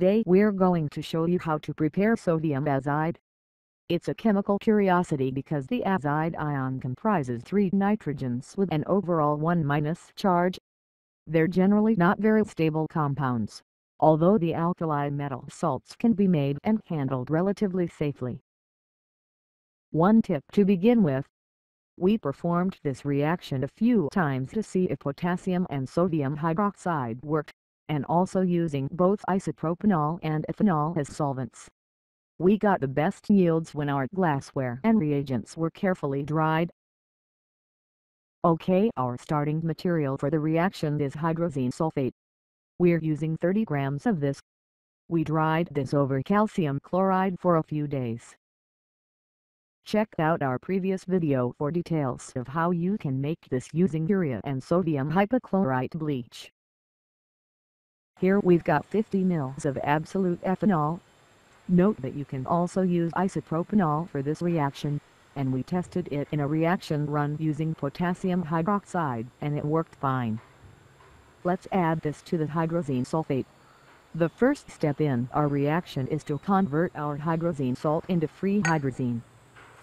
Today we're going to show you how to prepare sodium azide. It's a chemical curiosity because the azide ion comprises three nitrogens with an overall 1- minus charge. They're generally not very stable compounds, although the alkali metal salts can be made and handled relatively safely. One tip to begin with. We performed this reaction a few times to see if potassium and sodium hydroxide worked and also using both isopropanol and ethanol as solvents. We got the best yields when our glassware and reagents were carefully dried. Okay, our starting material for the reaction is hydrazine sulfate. We're using 30 grams of this. We dried this over calcium chloride for a few days. Check out our previous video for details of how you can make this using urea and sodium hypochlorite bleach. Here we've got 50 ml of absolute ethanol. Note that you can also use isopropanol for this reaction, and we tested it in a reaction run using potassium hydroxide and it worked fine. Let's add this to the hydrazine sulfate. The first step in our reaction is to convert our hydrazine salt into free hydrazine.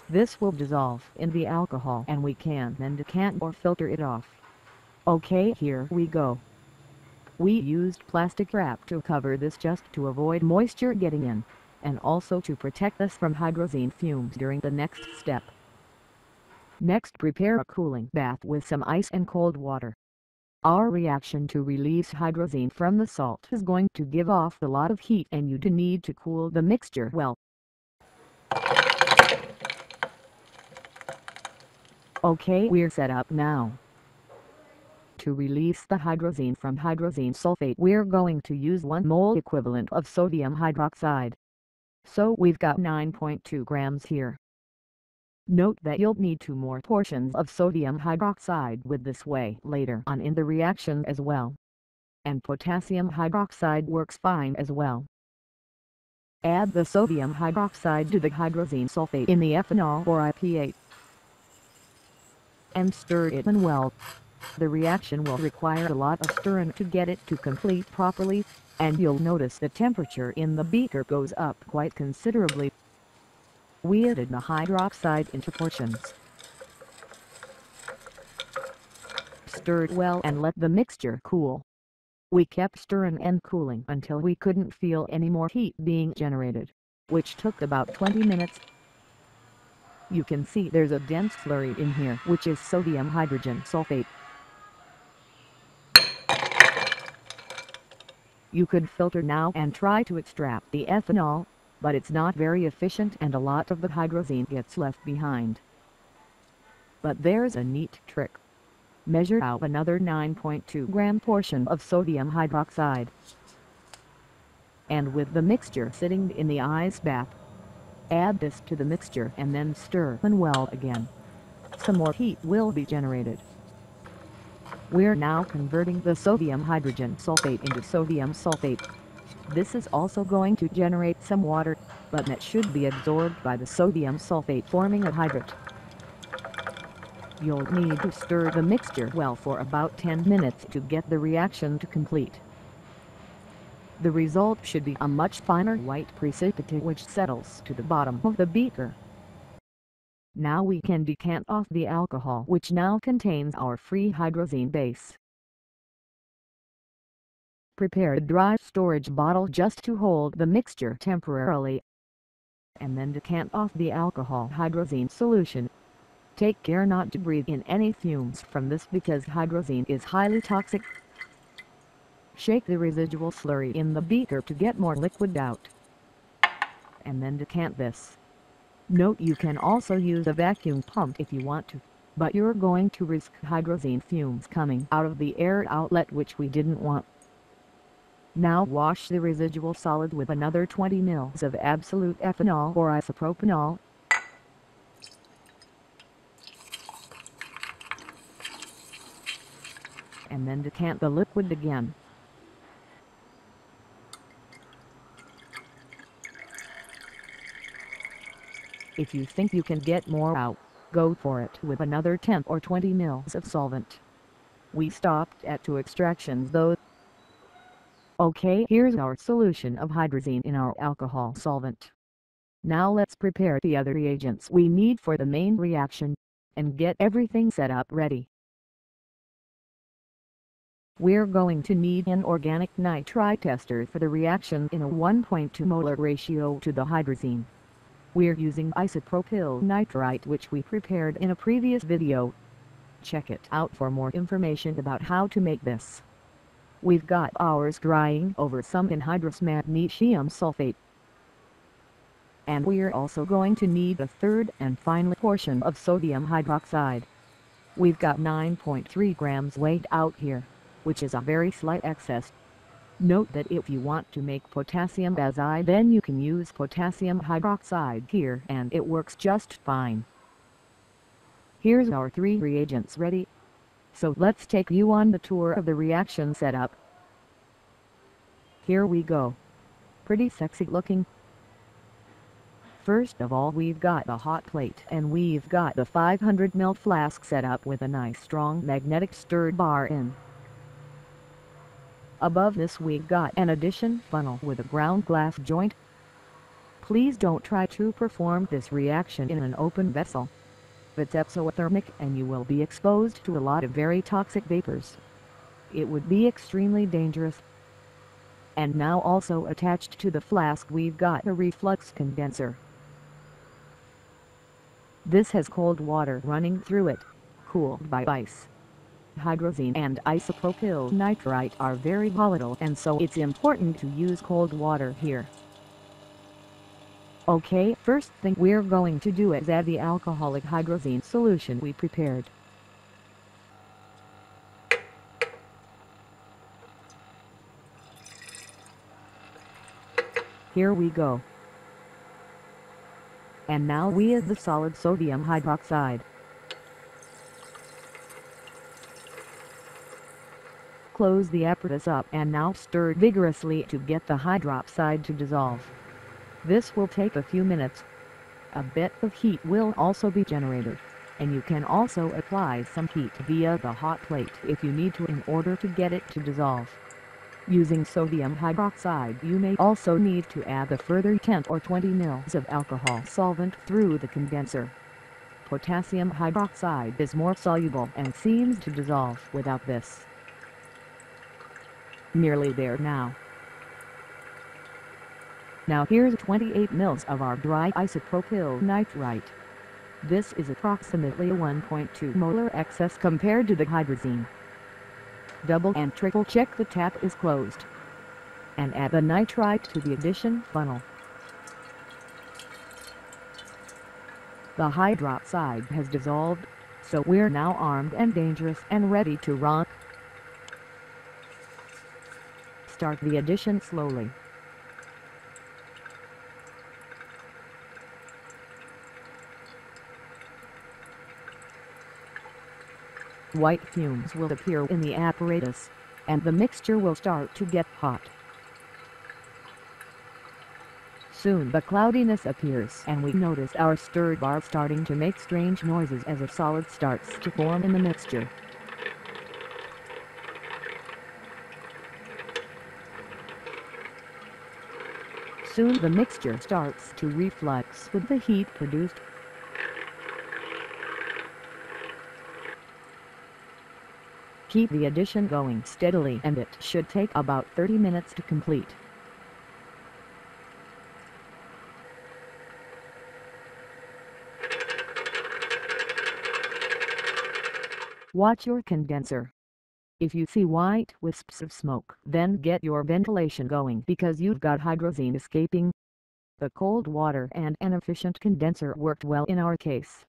This will dissolve in the alcohol and we can then decant or filter it off. Okay here we go. We used plastic wrap to cover this just to avoid moisture getting in, and also to protect us from hydrazine fumes during the next step. Next prepare a cooling bath with some ice and cold water. Our reaction to release hydrazine from the salt is going to give off a lot of heat and you do need to cool the mixture well. Okay we're set up now. To release the hydrazine from hydrazine sulfate we're going to use 1 mole equivalent of sodium hydroxide. So we've got 9.2 grams here. Note that you'll need two more portions of sodium hydroxide with this way later on in the reaction as well. And potassium hydroxide works fine as well. Add the sodium hydroxide to the hydrazine sulfate in the ethanol or IPA and stir it in well. The reaction will require a lot of stirring to get it to complete properly, and you'll notice the temperature in the beaker goes up quite considerably. We added the hydroxide into portions. Stirred well and let the mixture cool. We kept stirring and cooling until we couldn't feel any more heat being generated, which took about 20 minutes. You can see there's a dense slurry in here which is sodium hydrogen sulfate. You could filter now and try to extract the ethanol, but it's not very efficient and a lot of the hydrazine gets left behind. But there's a neat trick. Measure out another 9.2 gram portion of sodium hydroxide. And with the mixture sitting in the ice bath, add this to the mixture and then stir and well again. Some more heat will be generated. We're now converting the sodium hydrogen sulfate into sodium sulfate. This is also going to generate some water, but that should be absorbed by the sodium sulfate forming a hydrate. You'll need to stir the mixture well for about 10 minutes to get the reaction to complete. The result should be a much finer white precipitate which settles to the bottom of the beaker. Now we can decant off the alcohol which now contains our free hydrazine base. Prepare a dry storage bottle just to hold the mixture temporarily. And then decant off the alcohol hydrazine solution. Take care not to breathe in any fumes from this because hydrazine is highly toxic. Shake the residual slurry in the beaker to get more liquid out. And then decant this. Note you can also use a vacuum pump if you want to, but you're going to risk hydrazine fumes coming out of the air outlet which we didn't want. Now wash the residual solid with another 20 ml of absolute ethanol or isopropanol. And then decant the liquid again. If you think you can get more out, go for it with another 10 or 20 mils of solvent. We stopped at two extractions though. Okay here's our solution of hydrazine in our alcohol solvent. Now let's prepare the other reagents we need for the main reaction, and get everything set up ready. We're going to need an organic nitrite ester for the reaction in a 1.2 molar ratio to the hydrazine. We're using isopropyl nitrite which we prepared in a previous video. Check it out for more information about how to make this. We've got ours drying over some anhydrous magnesium sulfate. And we're also going to need a third and final portion of sodium hydroxide. We've got 9.3 grams weighed out here, which is a very slight excess. Note that if you want to make potassium azide then you can use potassium hydroxide here and it works just fine. Here's our three reagents ready. So let's take you on the tour of the reaction setup. Here we go. Pretty sexy looking. First of all we've got a hot plate and we've got the 500 ml flask set up with a nice strong magnetic stirred bar in. Above this we've got an addition funnel with a ground glass joint. Please don't try to perform this reaction in an open vessel. It's exothermic and you will be exposed to a lot of very toxic vapors. It would be extremely dangerous. And now also attached to the flask we've got a reflux condenser. This has cold water running through it, cooled by ice hydrazine and isopropyl nitrite are very volatile and so it's important to use cold water here. Okay, first thing we're going to do is add the alcoholic hydrazine solution we prepared. Here we go. And now we add the solid sodium hydroxide. Close the apparatus up and now stir vigorously to get the hydroxide to dissolve. This will take a few minutes. A bit of heat will also be generated, and you can also apply some heat via the hot plate if you need to in order to get it to dissolve. Using sodium hydroxide you may also need to add a further 10 or 20 ml of alcohol solvent through the condenser. Potassium hydroxide is more soluble and seems to dissolve without this. Nearly there now. Now here's 28 mils of our dry isopropyl nitrite. This is approximately a 1.2 molar excess compared to the hydrazine. Double and triple check the tap is closed. And add the nitrite to the addition funnel. The hydroxide has dissolved, so we're now armed and dangerous and ready to rock. Start the addition slowly. White fumes will appear in the apparatus, and the mixture will start to get hot. Soon the cloudiness appears and we notice our stir bar starting to make strange noises as a solid starts to form in the mixture. Soon the mixture starts to reflux with the heat produced. Keep the addition going steadily and it should take about 30 minutes to complete. Watch your condenser. If you see white wisps of smoke, then get your ventilation going because you've got hydrazine escaping. The cold water and an efficient condenser worked well in our case.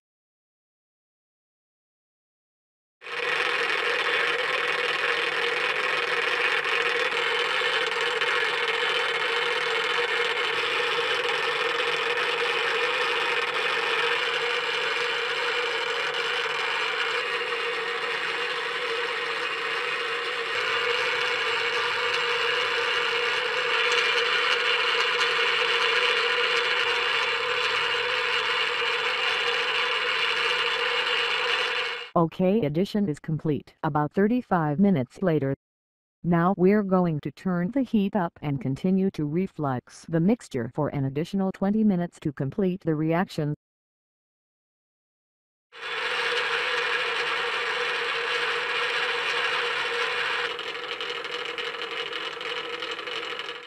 OK addition is complete. About 35 minutes later, Now we're going to turn the heat up and continue to reflux the mixture for an additional 20 minutes to complete the reaction.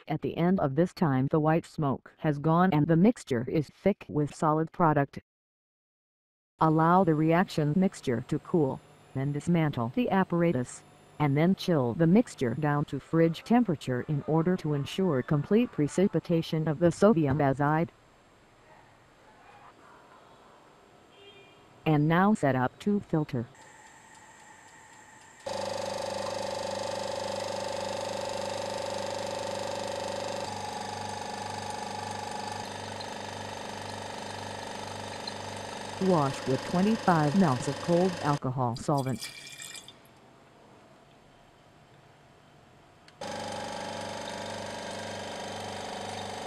At the end of this time the white smoke has gone and the mixture is thick with solid product. Allow the reaction mixture to cool, then dismantle the apparatus, and then chill the mixture down to fridge temperature in order to ensure complete precipitation of the sodium azide. And now set up to filter. Wash with 25 ml of cold alcohol solvent.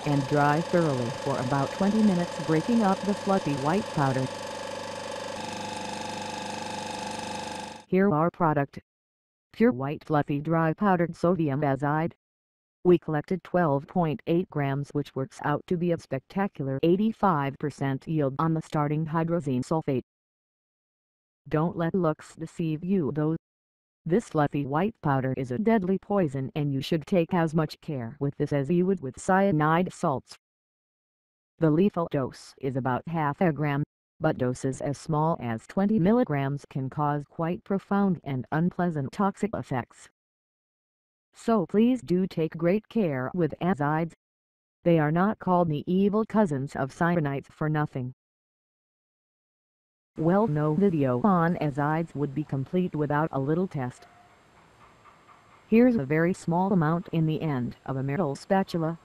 And dry thoroughly for about 20 minutes breaking up the fluffy white powder. Here our product. Pure white fluffy dry powdered sodium azide. We collected 12.8 grams which works out to be a spectacular 85% yield on the starting hydrazine sulfate. Don't let looks deceive you though. This fluffy white powder is a deadly poison and you should take as much care with this as you would with cyanide salts. The lethal dose is about half a gram, but doses as small as 20 milligrams can cause quite profound and unpleasant toxic effects so please do take great care with azides. They are not called the evil cousins of cyanides for nothing. Well no video on azides would be complete without a little test. Here's a very small amount in the end of a metal spatula.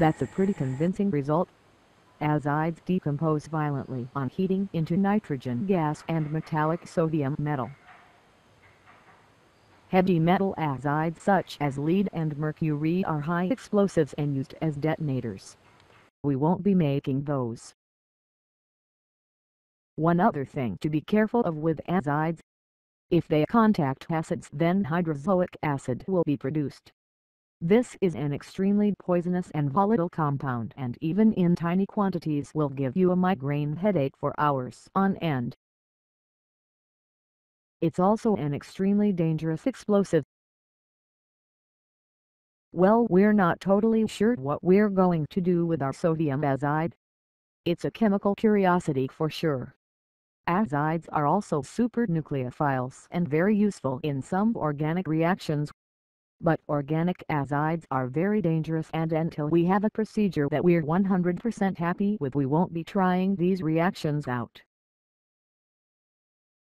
That's a pretty convincing result. Azides decompose violently on heating into nitrogen gas and metallic sodium metal. Heavy metal azides such as lead and mercury are high explosives and used as detonators. We won't be making those. One other thing to be careful of with azides. If they contact acids then hydrazoic acid will be produced. This is an extremely poisonous and volatile compound and even in tiny quantities will give you a migraine headache for hours on end. It's also an extremely dangerous explosive. Well we're not totally sure what we're going to do with our sodium azide. It's a chemical curiosity for sure. Azides are also supernucleophiles and very useful in some organic reactions but organic azides are very dangerous and until we have a procedure that we're 100% happy with we won't be trying these reactions out.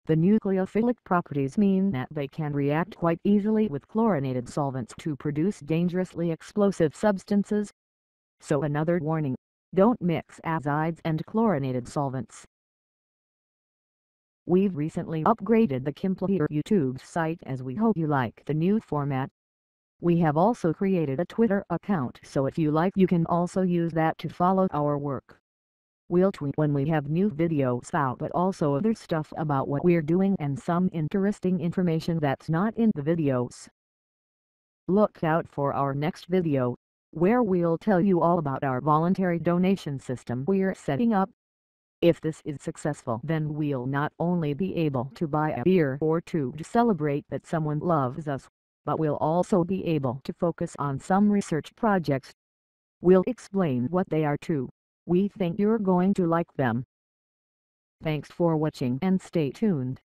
The nucleophilic properties mean that they can react quite easily with chlorinated solvents to produce dangerously explosive substances. So another warning, don't mix azides and chlorinated solvents. We've recently upgraded the ChemPlayer YouTube site as we hope you like the new format. We have also created a Twitter account so if you like you can also use that to follow our work. We'll tweet when we have new videos out but also other stuff about what we're doing and some interesting information that's not in the videos. Look out for our next video, where we'll tell you all about our voluntary donation system we're setting up. If this is successful then we'll not only be able to buy a beer or two to celebrate that someone loves us, but we'll also be able to focus on some research projects. We'll explain what they are too. We think you're going to like them. Thanks for watching and stay tuned.